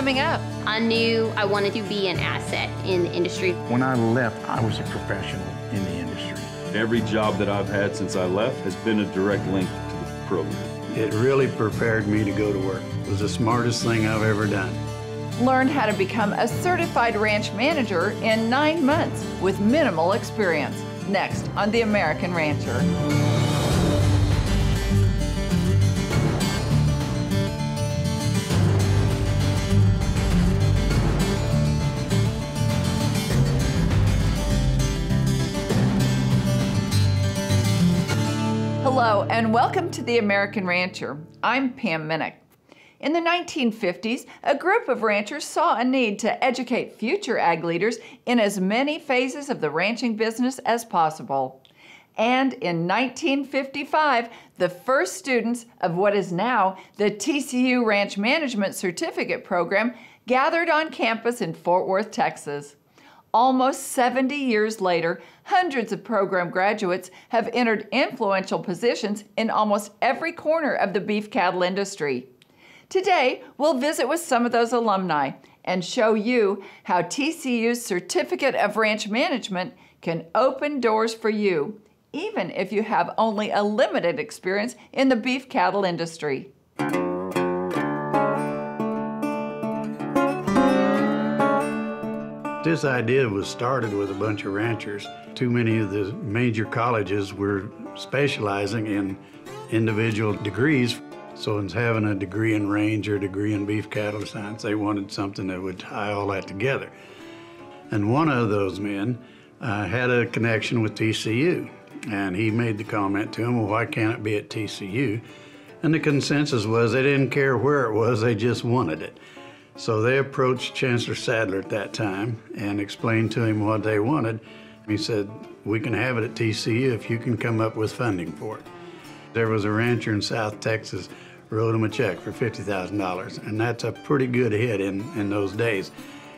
coming up. I knew I wanted to be an asset in the industry. When I left, I was a professional in the industry. Every job that I've had since I left has been a direct link to the program. It really prepared me to go to work. It was the smartest thing I've ever done. Learn how to become a certified ranch manager in nine months with minimal experience. Next on The American Rancher. Hello, and welcome to The American Rancher. I'm Pam Minick. In the 1950s, a group of ranchers saw a need to educate future ag leaders in as many phases of the ranching business as possible. And in 1955, the first students of what is now the TCU Ranch Management Certificate Program gathered on campus in Fort Worth, Texas. Almost 70 years later, hundreds of program graduates have entered influential positions in almost every corner of the beef cattle industry. Today, we'll visit with some of those alumni and show you how TCU's Certificate of Ranch Management can open doors for you, even if you have only a limited experience in the beef cattle industry. This idea was started with a bunch of ranchers. Too many of the major colleges were specializing in individual degrees. So instead having a degree in range or a degree in beef cattle science, they wanted something that would tie all that together. And one of those men uh, had a connection with TCU. And he made the comment to him, well, why can't it be at TCU? And the consensus was they didn't care where it was, they just wanted it. So they approached Chancellor Sadler at that time and explained to him what they wanted. He said, we can have it at TCU if you can come up with funding for it. There was a rancher in South Texas wrote him a check for $50,000, and that's a pretty good hit in, in those days.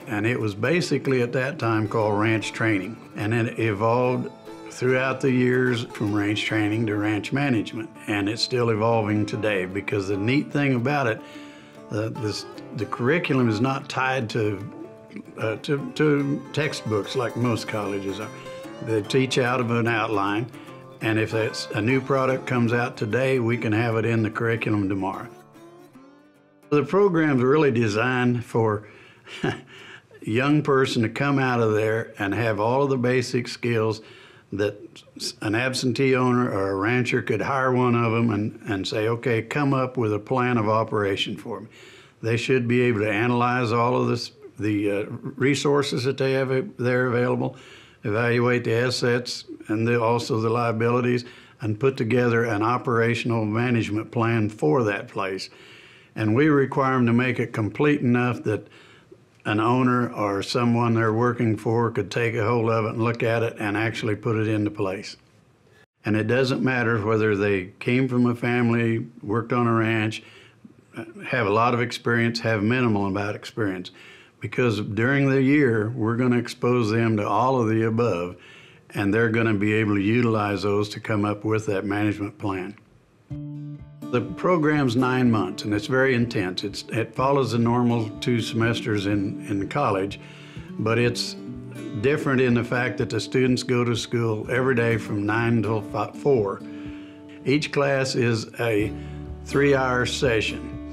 And it was basically at that time called ranch training, and it evolved throughout the years from ranch training to ranch management, and it's still evolving today because the neat thing about it uh, this, the curriculum is not tied to, uh, to, to textbooks like most colleges are. They teach out of an outline, and if a new product comes out today, we can have it in the curriculum tomorrow. The program's really designed for a young person to come out of there and have all of the basic skills that an absentee owner or a rancher could hire one of them and, and say, okay, come up with a plan of operation for me. They should be able to analyze all of this, the uh, resources that they have there available, evaluate the assets and the, also the liabilities, and put together an operational management plan for that place. And we require them to make it complete enough that an owner or someone they're working for could take a hold of it and look at it and actually put it into place. And it doesn't matter whether they came from a family, worked on a ranch, have a lot of experience, have minimal about experience. Because during the year, we're going to expose them to all of the above, and they're going to be able to utilize those to come up with that management plan. The program's nine months, and it's very intense. It's, it follows the normal two semesters in, in college, but it's different in the fact that the students go to school every day from 9 until 4. Each class is a three-hour session,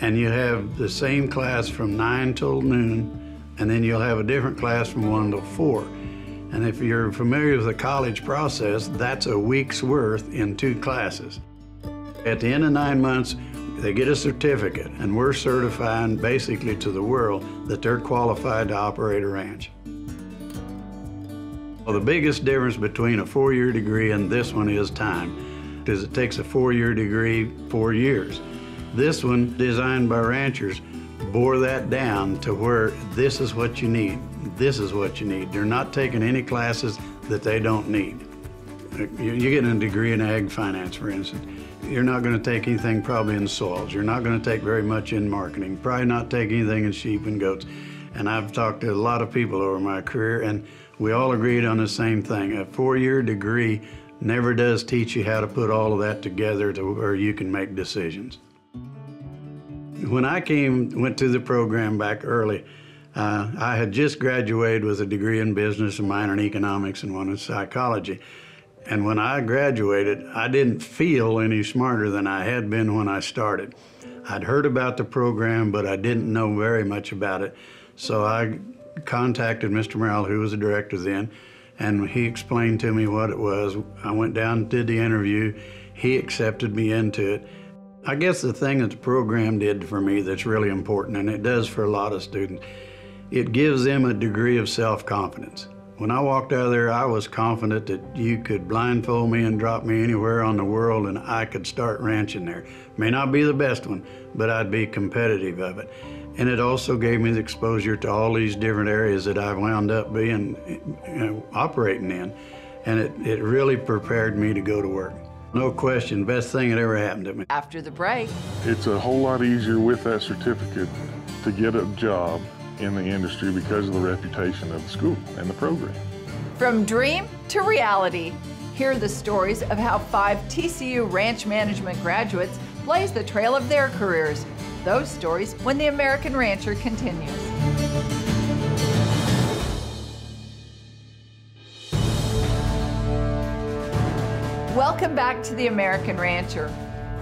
and you have the same class from 9 till noon, and then you'll have a different class from 1 till 4. And if you're familiar with the college process, that's a week's worth in two classes. At the end of nine months, they get a certificate, and we're certifying basically to the world that they're qualified to operate a ranch. Well, the biggest difference between a four-year degree and this one is time, because it takes a four-year degree four years. This one, designed by ranchers, bore that down to where this is what you need, this is what you need. They're not taking any classes that they don't need. You're getting a degree in ag finance, for instance. You're not going to take anything probably in soils. You're not going to take very much in marketing. Probably not take anything in sheep and goats. And I've talked to a lot of people over my career, and we all agreed on the same thing. A four-year degree never does teach you how to put all of that together to where you can make decisions. when I came, went to the program back early, uh, I had just graduated with a degree in business, a minor in economics, and one in psychology. And when I graduated, I didn't feel any smarter than I had been when I started. I'd heard about the program, but I didn't know very much about it. So I contacted Mr. Merrill, who was the director then, and he explained to me what it was. I went down, did the interview. He accepted me into it. I guess the thing that the program did for me that's really important, and it does for a lot of students, it gives them a degree of self-confidence. When I walked out of there, I was confident that you could blindfold me and drop me anywhere on the world and I could start ranching there. May not be the best one, but I'd be competitive of it. And it also gave me the exposure to all these different areas that I wound up being, you know, operating in. And it, it really prepared me to go to work. No question, best thing that ever happened to me. After the break, It's a whole lot easier with that certificate to get a job in the industry because of the reputation of the school and the program. from dream to reality, hear the stories of how five TCU ranch management graduates blaze the trail of their careers. Those stories when the American Rancher continues. Welcome back to the American Rancher.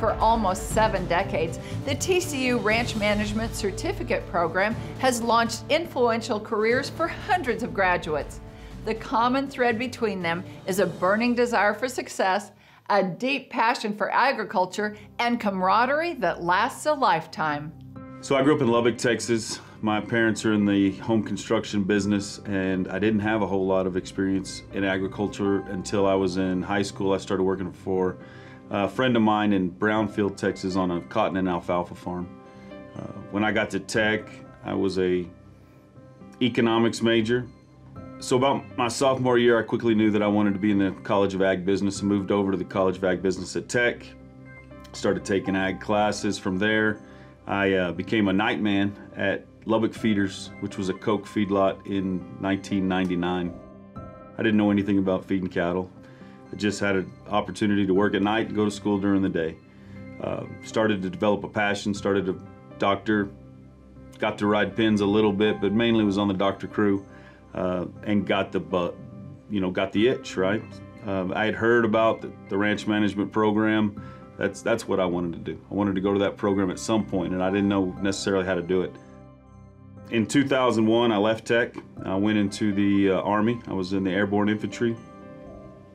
For almost seven decades, the TCU Ranch Management Certificate Program has launched influential careers for hundreds of graduates. The common thread between them is a burning desire for success, a deep passion for agriculture, and camaraderie that lasts a lifetime. So I grew up in Lubbock, Texas. My parents are in the home construction business, and I didn't have a whole lot of experience in agriculture until I was in high school. I started working for a friend of mine in Brownfield, Texas, on a cotton and alfalfa farm. Uh, when I got to Tech, I was a economics major. So about my sophomore year, I quickly knew that I wanted to be in the College of Ag Business and moved over to the College of Ag Business at Tech. Started taking ag classes from there. I uh, became a nightman at Lubbock Feeders, which was a Koch feedlot in 1999. I didn't know anything about feeding cattle. Just had an opportunity to work at night and go to school during the day. Uh, started to develop a passion, started to doctor, got to ride pins a little bit, but mainly was on the doctor crew uh, and got the, bu- you know, got the itch, right? Um, I had heard about the, the ranch management program. That's, that's what I wanted to do. I wanted to go to that program at some point, and I didn't know necessarily how to do it. In 2001, I left Tech. I went into the uh, Army. I was in the Airborne Infantry.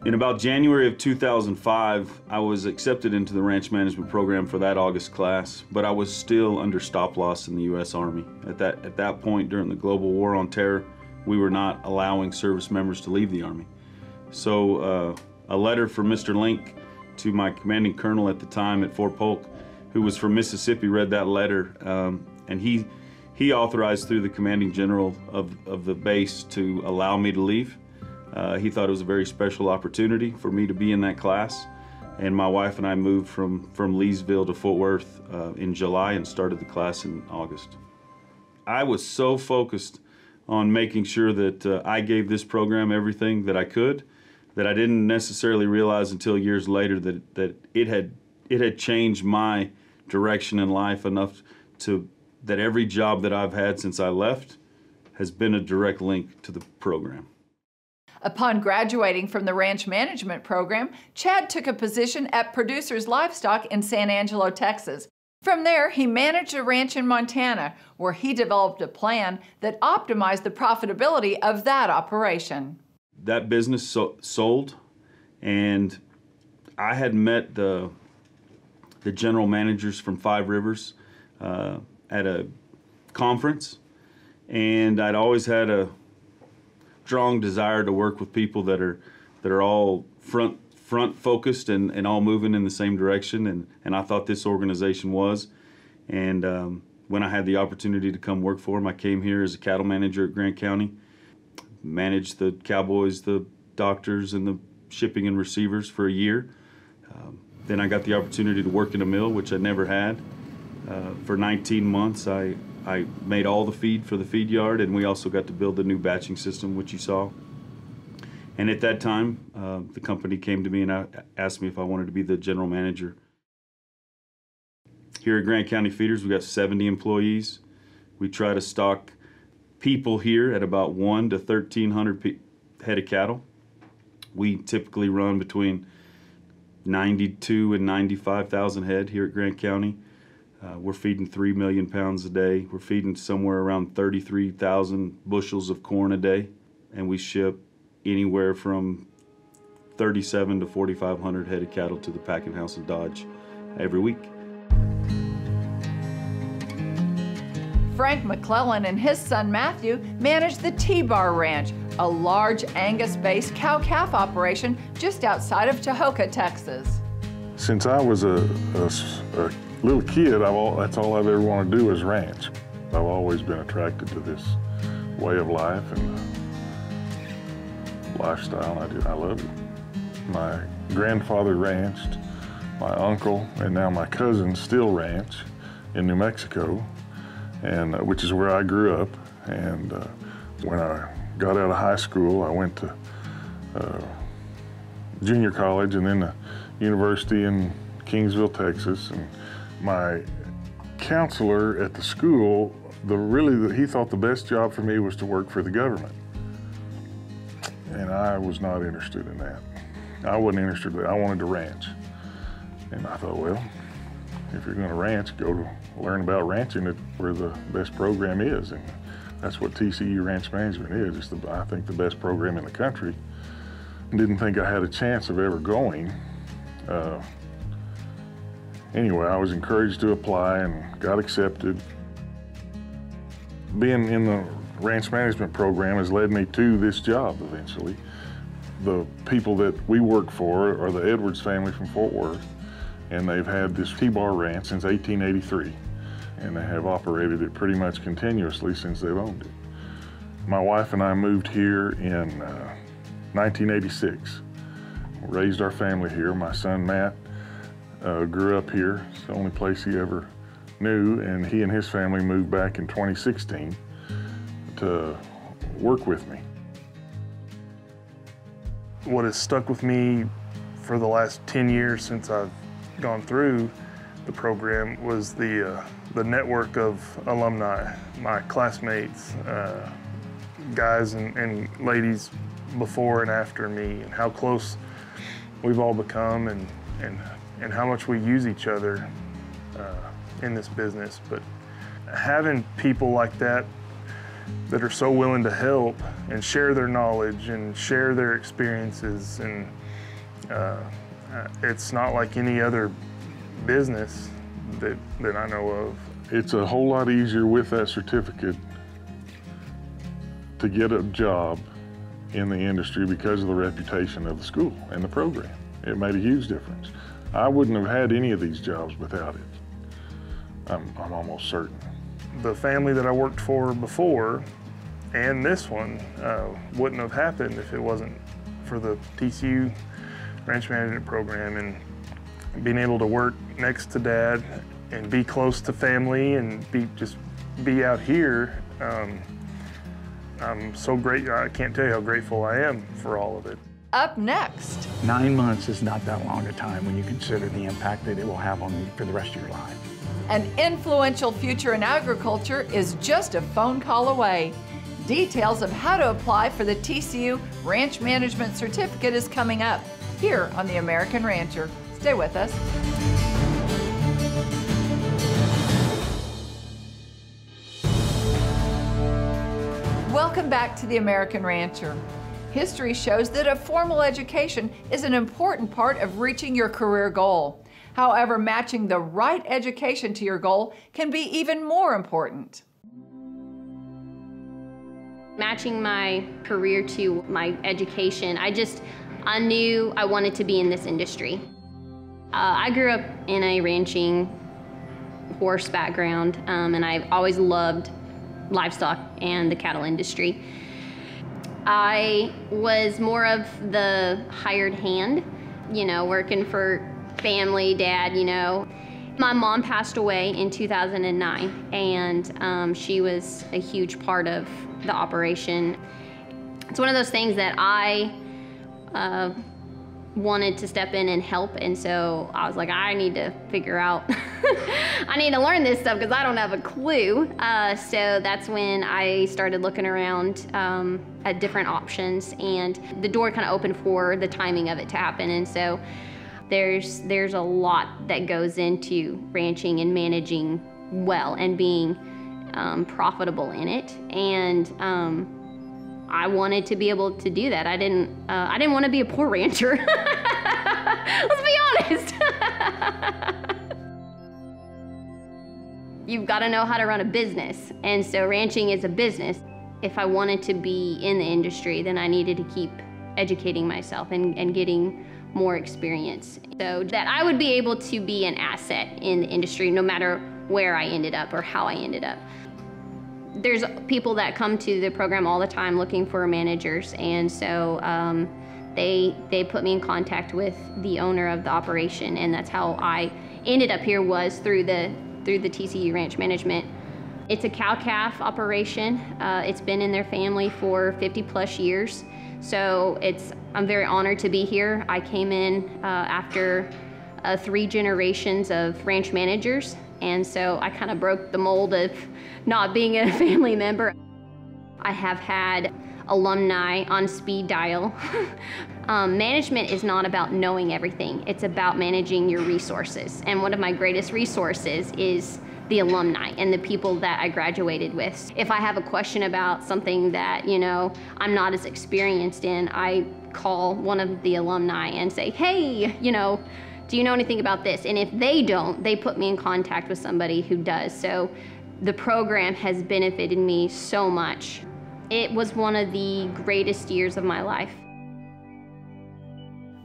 In about January of 2005, I was accepted into the ranch management program for that August class, but I was still under stop loss in the U.S. Army. At that, at that point, during the global war on terror, we were not allowing service members to leave the Army. So, uh, a letter from Mr. Link to my commanding colonel at the time at Fort Polk, who was from Mississippi, read that letter, um, and he he authorized through the commanding general of, of the base to allow me to leave. Uh, he thought it was a very special opportunity for me to be in that class, and my wife and I moved from from Leesville to Fort Worth uh, in July and started the class in August. I was so focused on making sure that uh, I gave this program everything that I could that I didn't necessarily realize until years later that, that it had it had changed my direction in life enough to that every job that I've had since I left has been a direct link to the program. Upon graduating from the ranch management program, Chad took a position at Producers Livestock in San Angelo, Texas. From there, he managed a ranch in Montana, where he developed a plan that optimized the profitability of that operation. That business so- sold, and I had met the the general managers from Five Rivers uh, at a conference, and I'd always had a strong desire to work with people that are that are all front front focused and, and all moving in the same direction and, and I thought this organization was. And um, when I had the opportunity to come work for them I came here as a cattle manager at Grant County managed the cowboys the doctors and the shipping and receivers for a year. Um, then I got the opportunity to work in a mill which I never had. Uh, for 19 months I I made all the feed for the feed yard, and we also got to build the new batching system, which you saw. And at that time, uh, the company came to me and asked me if I wanted to be the general manager. Here at Grant County Feeders, we've got 70 employees. We try to stock people here at about one to 1,300 pe- head of cattle. We typically run between 92 and 95,000 head here at Grant County. Uh, we're feeding 3 million pounds a day. We're feeding somewhere around 33,000 bushels of corn a day. And we ship anywhere from 37 to 4,500 head of cattle to the packing house in Dodge every week. Frank McClellan and his son Matthew manage the T-Bar Ranch, a large Angus-based cow-calf operation just outside of Tahoka, Texas. Since I was a, a s- a little kid, all, that's all I've ever wanted to do is ranch. I've always been attracted to this way of life and lifestyle. I do. I love it. My grandfather ranched. My uncle and now my cousin still ranch in New Mexico, and uh, which is where I grew up. And uh, when I got out of high school, I went to uh, junior college and then the university in Kingsville, Texas. And my counselor at the school, the really the, he thought the best job for me was to work for the government, and I was not interested in that. I wasn't interested. In. I wanted to ranch, and I thought, well, if you're going to ranch, go to learn about ranching at where the best program is, and that's what TCU Ranch Management is. It's the I think the best program in the country. Didn't think I had a chance of ever going. Uh, anyway, I was encouraged to apply and got accepted. Being in the ranch management program has led me to this job eventually. The people that we work for are the Edwards family from Fort Worth, and they've had this T-Bar ranch since 1883, and they have operated it pretty much continuously since they've owned it. My wife and I moved here in uh, 1986. Raised our family here. My son Matt uh, grew up here. It's the only place he ever knew, and he and his family moved back in 2016 to work with me. what has stuck with me for the last 10 years since I've gone through the program was the, uh, the network of alumni, my classmates, uh, guys and, and ladies before and after me, and how close we've all become and, and, and how much we use each other uh, in this business. But having people like that that are so willing to help and share their knowledge and share their experiences and uh, it's not like any other business that, that I know of. It's a whole lot easier with that certificate to get a job in the industry because of the reputation of the school and the program. It made a huge difference. I wouldn't have had any of these jobs without it. I'm, I'm almost certain. The family that I worked for before and this one uh, wouldn't have happened if it wasn't for the TCU ranch management program and being able to work next to dad and be close to family and be just be out here. Um, I'm so great. I can't tell you how grateful I am for all of it. Up next, Nine months is not that long a time when you consider the impact that it will have on you for the rest of your life. an influential future in agriculture is just a phone call away. Details of how to apply for the TCU Ranch Management Certificate is coming up here on The American Rancher. Stay with us. Welcome back to The American Rancher. History shows that a formal education is an important part of reaching your career goal. However, matching the right education to your goal can be even more important. matching my career to my education, I just, I knew I wanted to be in this industry. Uh, I grew up in a ranching horse background, um, and I've always loved livestock and the cattle industry. I was more of the hired hand, you know, working for family, dad, you know. My mom passed away in 2009, and um, she was a huge part of the operation. It's one of those things that I uh, wanted to step in and help. And so I was like, I need to figure out, I need to learn this stuff because I don't have a clue. Uh, so that's when I started looking around um, at different options, and the door kind of opened for the timing of it to happen. And so there's there's a lot that goes into ranching and managing well and being um, profitable in it. And um, I wanted to be able to do that. I didn't. Uh, I didn't want to be a poor rancher. Let's be honest. You've got to know how to run a business, and so ranching is a business. If I wanted to be in the industry, then I needed to keep educating myself and, and getting more experience so that I would be able to be an asset in the industry no matter where I ended up or how I ended up there's people that come to the program all the time looking for managers, and so um, they they put me in contact with the owner of the operation, and that's how I ended up here was through the through the TCU Ranch Management. It's a cow calf operation. Uh, it's been in their family for 50 plus years, so it's I'm very honored to be here. I came in uh, after uh, three generations of ranch managers and so I kind of broke the mold of not being a family member. I have had alumni on speed dial. um, management is not about knowing everything, it's about managing your resources. And one of my greatest resources is the alumni and the people that I graduated with. If I have a question about something that, you know, I'm not as experienced in, I call one of the alumni and say, hey, you know, do you know anything about this? And if they don't, they put me in contact with somebody who does. So the program has benefited me so much. It was one of the greatest years of my life.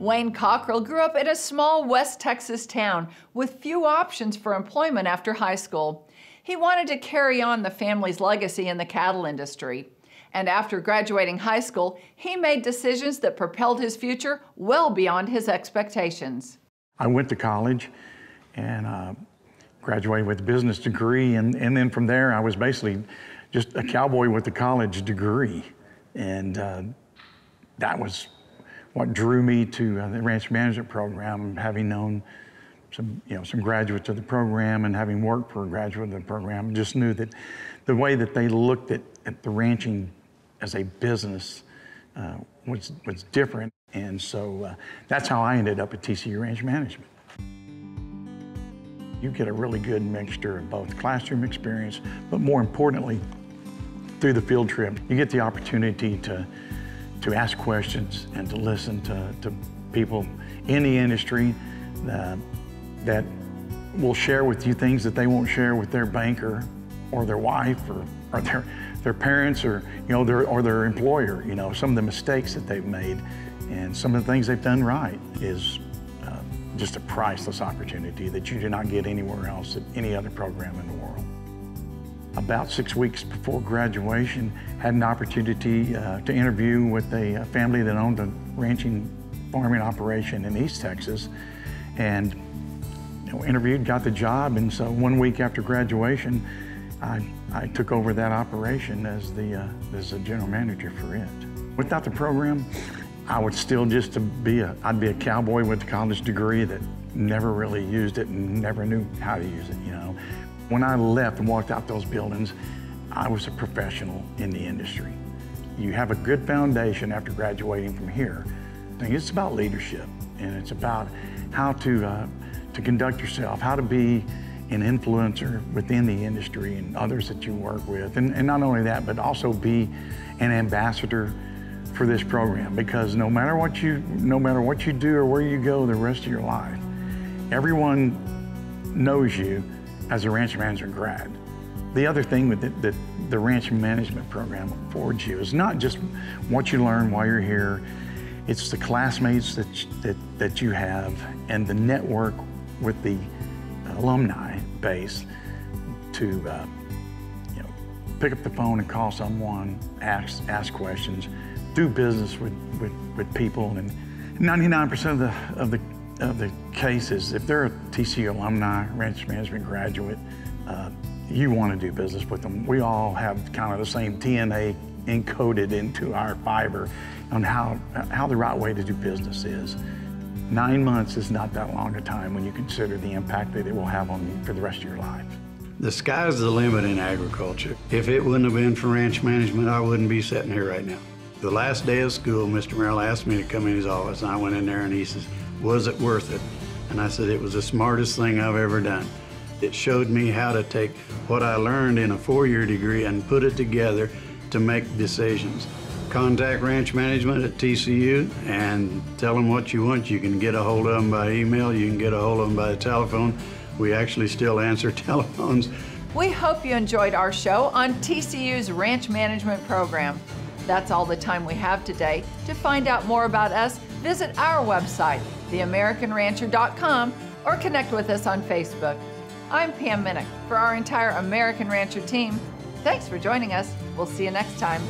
Wayne Cockrell grew up in a small West Texas town with few options for employment after high school. He wanted to carry on the family's legacy in the cattle industry. And after graduating high school, he made decisions that propelled his future well beyond his expectations. I went to college and uh, graduated with a business degree, and, and then from there I was basically just a cowboy with a college degree, and uh, that was what drew me to uh, the ranch management program, having known some, you know, some graduates of the program and having worked for a graduate of the program, just knew that the way that they looked at, at the ranching as a business uh, was, was different. And so uh, that's how I ended up at TCU Ranch Management. You get a really good mixture of both classroom experience, but more importantly, through the field trip, you get the opportunity to, to ask questions and to listen to, to people in the industry uh, that will share with you things that they won't share with their banker or their wife or, or their, their parents or, you know, their, or their employer, you know, some of the mistakes that they've made. And some of the things they've done right is uh, just a priceless opportunity that you do not get anywhere else at any other program in the world. About six weeks before graduation, had an opportunity uh, to interview with a family that owned a ranching farming operation in East Texas. And you know, interviewed, got the job, and so one week after graduation, I, I took over that operation as the, uh, as the general manager for it. Without the program, I would still just to be a, I'd be a cowboy with a college degree that never really used it and never knew how to use it, you know. When I left and walked out those buildings, I was a professional in the industry. You have a good foundation after graduating from here. I think It's about leadership and it's about how to, uh, to conduct yourself, how to be an influencer within the industry and others that you work with. And, and not only that, but also be an ambassador for this program because no matter what you no matter what you do or where you go the rest of your life, everyone knows you as a ranch management grad. The other thing that, that the ranch management program affords you is not just what you learn while you're here, it's the classmates that, that, that you have and the network with the alumni base to uh, you know, pick up the phone and call someone, ask, ask questions, do business with, with, with people. And 99% of the, of, the, of the cases, if they're a TCU alumni, ranch management graduate, uh, you want to do business with them. We all have kind of the same DNA encoded into our fiber on how, how the right way to do business is. Nine months is not that long a time when you consider the impact that it will have on you for the rest of your life. The sky's the limit in agriculture. If it wouldn't have been for ranch management, I wouldn't be sitting here right now. The last day of school, Mr. Merrill asked me to come in his office, and I went in there and he says, Was it worth it? And I said, It was the smartest thing I've ever done. It showed me how to take what I learned in a four year degree and put it together to make decisions. Contact ranch management at TCU and tell them what you want. You can get a hold of them by email, you can get a hold of them by the telephone. We actually still answer telephones. We hope you enjoyed our show on TCU's Ranch Management Program. That's all the time we have today. To find out more about us, visit our website, theamericanrancher.com, or connect with us on Facebook. I'm Pam Minick. For our entire American Rancher team, thanks for joining us. We'll see you next time.